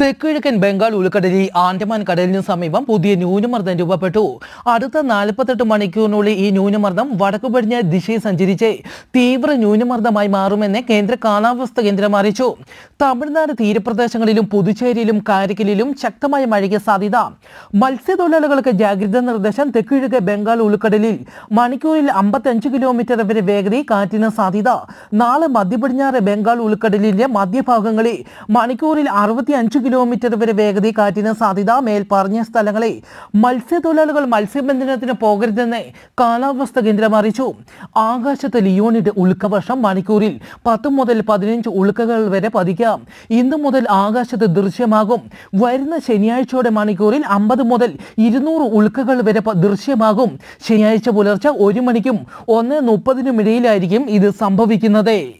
തെക്കിഴക്കൻ ബംഗാൾ ഉൾക്കടലിൽ ആൻഡമാൻ കടലിനു സമീപം പുതിയ ന്യൂനമർദ്ദം രൂപപ്പെട്ടു. അടുത്ത നാൽപ്പത്തെട്ട് മണിക്കൂറിനുള്ളിൽ ഈ ന്യൂനമർദ്ദം വടക്കു പടിഞ്ഞാറ് ദിശയിൽ സഞ്ചരിച്ച് തീവ്ര ന്യൂനമർദ്ദമായി മാറുമെന്ന് കേന്ദ്ര കാലാവസ്ഥ കേന്ദ്രം അറിയിച്ചു. തമിഴ്നാട് തീരപ്രദേശങ്ങളിലും പുതുച്ചേരിയിലും കാരക്കലിലും ശക്തമായ മഴയ്ക്ക് സാധ്യത. മത്സ്യത്തൊഴിലാളികൾക്ക് ജാഗ്രതാ നിർദ്ദേശം തെക്കുകിഴക്ക് ബംഗാൾ ഉൾക്കടലിൽ മണിക്കൂറിൽ അമ്പത്തഞ്ച് കിലോമീറ്റർ വരെ വേഗതയിൽ കാറ്റിന് സാധ്യത. നാളെ മധ്യപടിഞ്ഞാറ് ബംഗാൾ ഉൾക്കടലിന്റെ മധ്യഭാഗങ്ങളിൽ മണിക്കൂറിൽ അറുപത്തി അഞ്ച് കിലോമീറ്റർ വരെ വേഗതയിൽ കാറ്റിന് സാധ്യത. മേൽപ്പറഞ്ഞ പറഞ്ഞ സ്ഥലങ്ങളിൽ മത്സ്യത്തൊഴിലാളികൾ മത്സ്യബന്ധനത്തിന് പോകരുതെന്ന് കാലാവസ്ഥ കേന്ദ്രം അറിയിച്ചു. ആകാശത്ത് ലിയോണിന്റെ ഉൾക്കവർഷം മണിക്കൂറിൽ പത്ത് മുതൽ പതിനഞ്ച് ഉൾക്കകൾ വരെ പതിക്കാം. ഇന്നു മുതൽ ആകാശത്ത് ദൃശ്യമാകും. വരുന്ന ശനിയാഴ്ചയോടെ മണിക്കൂറിൽ അമ്പത് മുതൽ ഇരുന്നൂറ് ഉൾക്കകൾ വരെ ദൃശ്യമാകും. ശനിയാഴ്ച പുലർച്ചെ ഒരു മണിക്കും ഒന്ന് മുപ്പതിനും ഇടയിലായിരിക്കും ഇത് സംഭവിക്കുന്നത്.